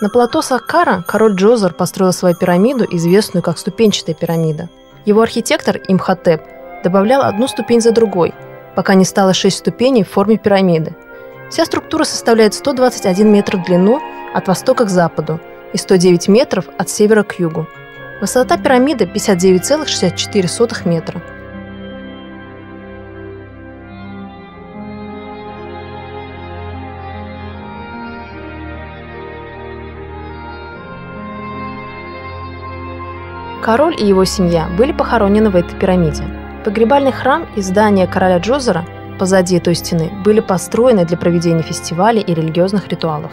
На плато Саккара король Джозер построил свою пирамиду, известную как ступенчатая пирамида. Его архитектор Имхотеп добавлял одну ступень за другой, пока не стало шесть ступеней в форме пирамиды. Вся структура составляет 121 метр в длину от востока к западу и 109 метров от севера к югу. Высота пирамиды 59,64 метра. Король и его семья были похоронены в этой пирамиде. Погребальный храм и здание короля Джозера позади той стены были построены для проведения фестивалей и религиозных ритуалов.